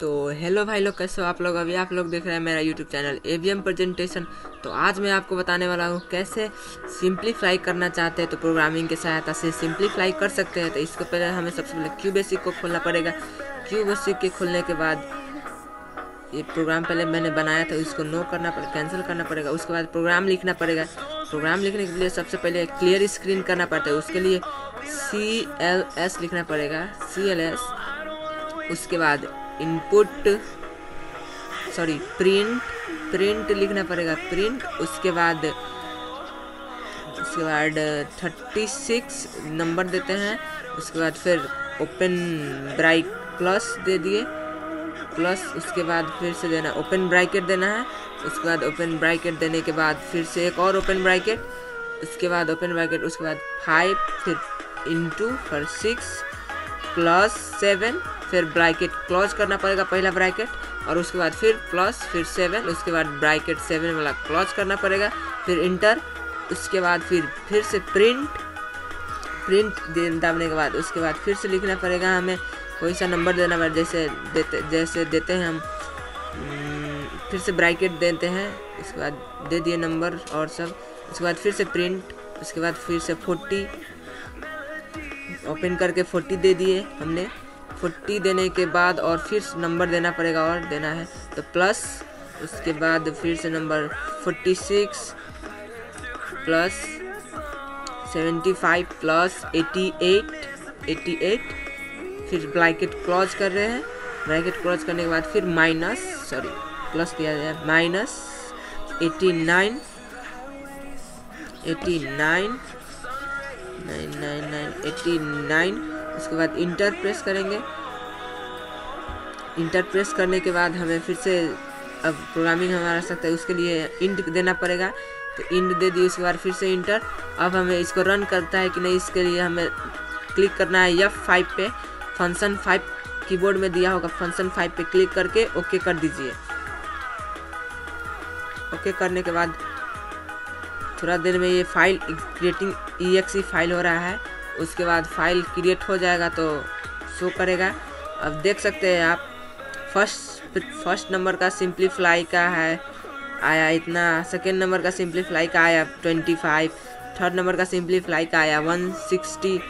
तो हेलो भाई लोग, कैसे हो आप लोग? अभी आप लोग देख रहे हैं मेरा यूट्यूब चैनल एवीएम प्रेजेंटेशन तो आज मैं आपको बताने वाला हूँ कैसे सिंप्लीफाई करना चाहते हैं। तो प्रोग्रामिंग की सहायता से सिंप्लीफाई कर सकते हैं। तो इसको पहले हमें सबसे पहले क्यू बेसिक को खोलना पड़ेगा। क्यू बेसिक के खोलने के बाद ये प्रोग्राम पहले मैंने बनाया था, इसको नो करना पड़ेगा कैंसिल करना पड़ेगा। उसके बाद प्रोग्राम लिखना पड़ेगा। प्रोग्राम लिखने के लिए सबसे पहले क्लियर स्क्रीन करना पड़ता है। उसके लिए सी एल एस लिखना पड़ेगा। सी एल एस उसके बाद इनपुट सॉरी प्रिंट प्रिंट लिखना पड़ेगा। प्रिंट उसके बाद उसके बाद थर्टी सिक्स नंबर देते हैं। उसके बाद फिर ओपन ब्राइट प्लस दे दिए। प्लस उसके बाद फिर से देना ओपन ब्रैकेट देना है। उसके बाद ओपन ब्रैकेट देने के बाद फिर से एक और ओपन ब्रैकेट उसके बाद ओपन ब्रैकेट उसके बाद फाइव फिर इंटू फिर सिक्स प्लस सेवन फिर ब्रैकेट क्लोज करना पड़ेगा पहला ब्रैकेट, और उसके बाद फिर प्लस फिर सेवन उसके बाद ब्रैकेट सेवन वाला क्लोज करना पड़ेगा, फिर इंटर उसके बाद फिर फिर से प्रिंट प्रिंट दाबने के बाद, उसके बाद फिर से लिखना पड़ेगा हमें, कोई सा नंबर देना पड़ेगा जैसे देते जैसे देते हैं हम फिर से ब्रैकेट देते हैं, उसके बाद दे दिए नंबर और सब, उसके बाद फिर से प्रिंट उसके बाद फिर से फोर्टी ओपन करके फोर्टी दे दिए हमने। फोर्टी देने के बाद और फिर नंबर देना पड़ेगा और देना है। तो प्लस उसके बाद फिर से number forty six plus seventy five plus eighty eight eighty eight फिर ब्लैकेट क्लोज कर रहे हैं। ब्रैकेट क्लोज करने के बाद फिर माइनस सॉरी प्लस किया जाए। Minus eighty nine eighty nine nine nine nine eighty nine उसके बाद इंटर प्रेस करेंगे। इंटर प्रेस करने के बाद हमें फिर से अब प्रोग्रामिंग हमारा सकता है, उसके लिए इंट देना पड़ेगा। तो इंट दे दिए, उसके बाद फिर से इंटर अब हमें इसको रन करता है कि नहीं, इसके लिए हमें क्लिक करना है एफ़ फाइव पे। फ़ंक्शन फाइव कीबोर्ड में दिया होगा फ़ंक्शन फाइव पे क्लिक करके ओके कर दीजिए। ओके करने के बाद थोड़ा देर में ये फ़ाइल क्रिएटिंग ई फ़ाइल हो रहा है। उसके बाद फ़ाइल क्रिएट हो जाएगा तो शो करेगा। अब देख सकते हैं आप फ़र्स्ट फ़र्स्ट नंबर का सिंप्लीफ्लाई का है, आया इतना सेकेंड नंबर का सिंप्लीफ्लाई का आया ट्वेंटी फाइव थर्ड नंबर का सिंप्लीफ्लाई का आया वन सिक्सटी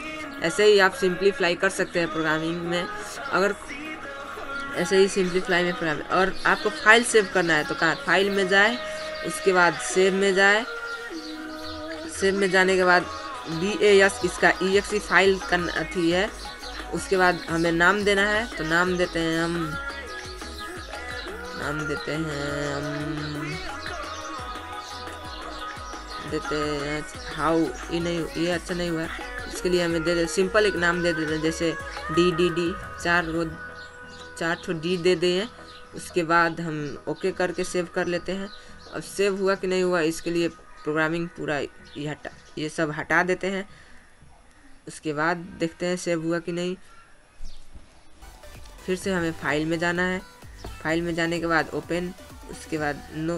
ऐसे ही आप सिंप्लीफ्लाई कर सकते हैं प्रोग्रामिंग में। अगर ऐसे ही सिंप्लीफ्लाई में प्रोग्रामिंग और आपको फ़ाइल सेव करना है तो कहाँ? फ़ाइल में जाए, उसके बाद सेव में जाए। सेव में जाने के बाद बी ए एस इसका ई एक्स फ़ाइल का अथी है। उसके बाद हमें नाम देना है तो नाम देते हैं हम। नाम देते हैं हम। देते हैं हाउ ये नहीं ये अच्छा नहीं हुआ। इसके लिए हमें दे दे सिंपल एक नाम दे देते हैं जैसे डी डी डी चार वो, चार ठो डी दे दें उसके बाद हम ओके करके सेव कर लेते हैं। अब सेव हुआ कि नहीं हुआ, इसके लिए प्रोग्रामिंग पूरा ये हटा, ये सब हटा देते हैं। उसके बाद देखते हैं सेव हुआ कि नहीं। फिर से हमें फ़ाइल में जाना है। फ़ाइल में जाने के बाद ओपन उसके बाद नो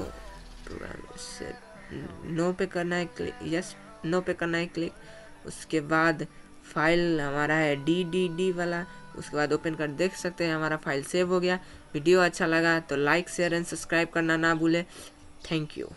प्रोग्राम से नो पे करना है क्लिक यस नो पे करना है क्लिक उसके बाद फ़ाइल हमारा है डी डी डी वाला। उसके बाद ओपन कर, देख सकते हैं हमारा फ़ाइल सेव हो गया। वीडियो अच्छा लगा तो लाइक शेयर एंड सब्सक्राइब करना ना भूले। Thank you